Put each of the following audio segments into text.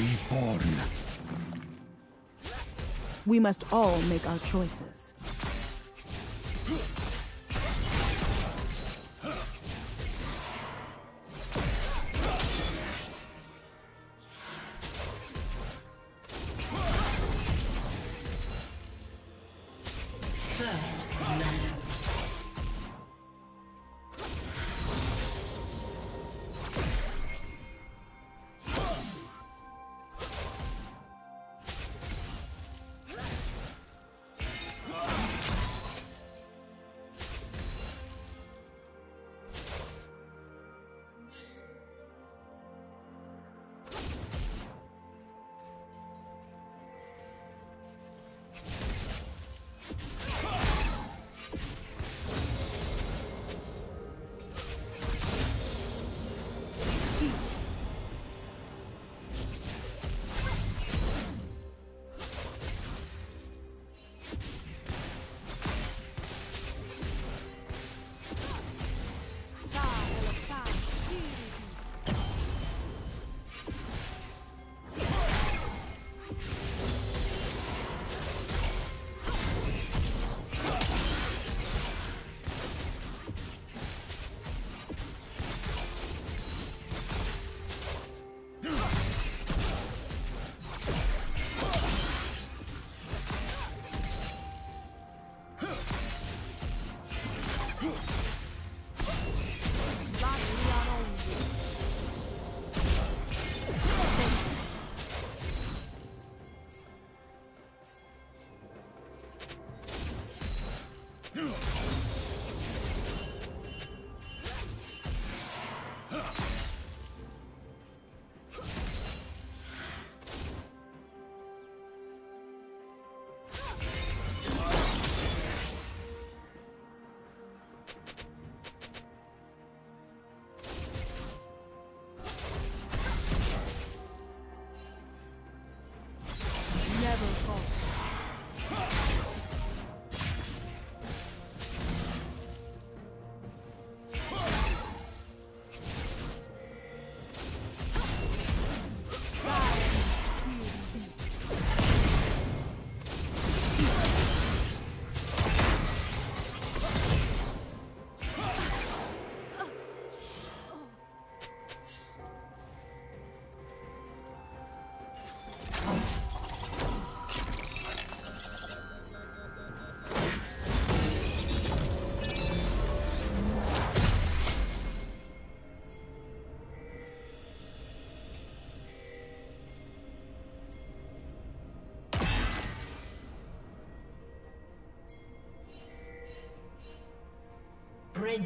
reborn. We must all make our choices.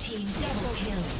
Team double kill.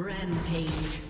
Rampage.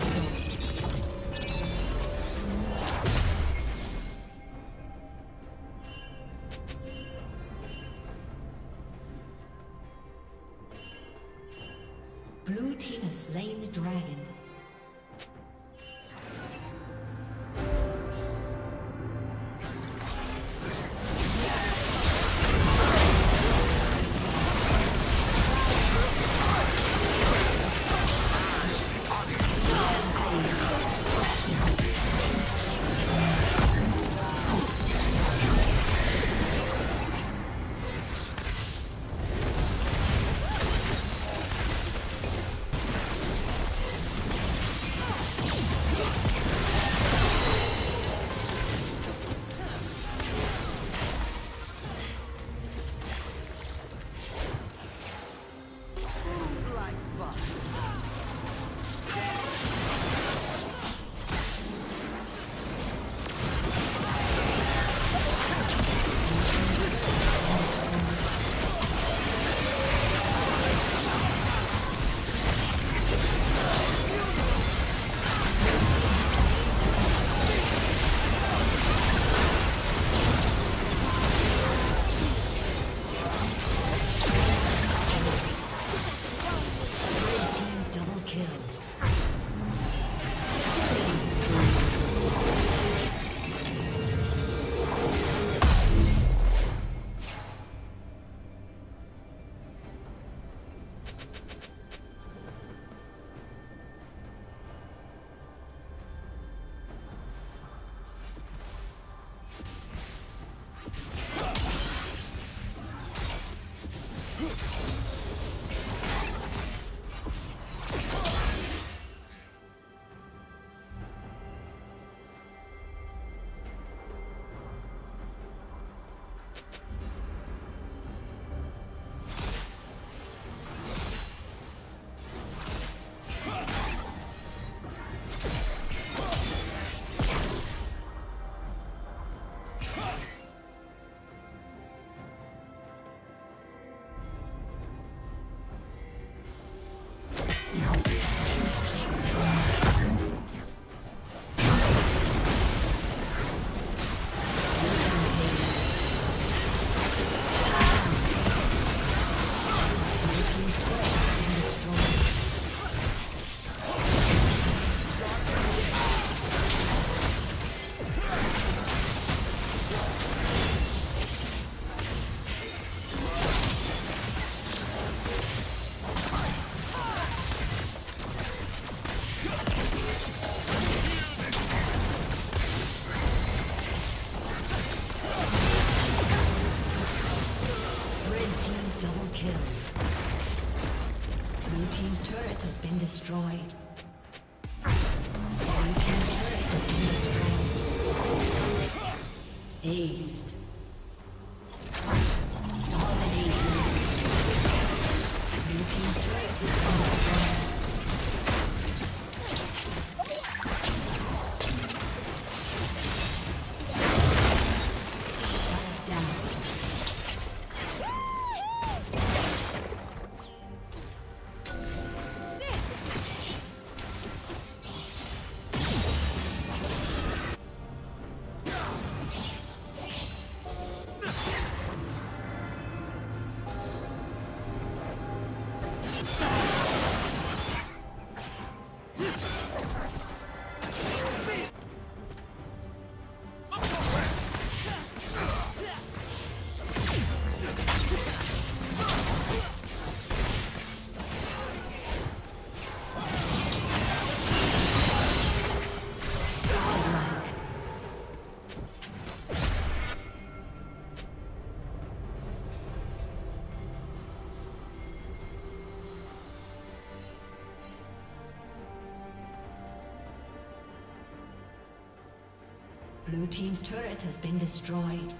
team's turret has been destroyed.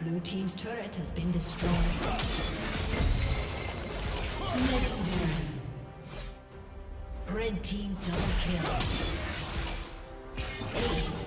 Blue team's turret has been destroyed. Legendary. Red team double kill. Ace.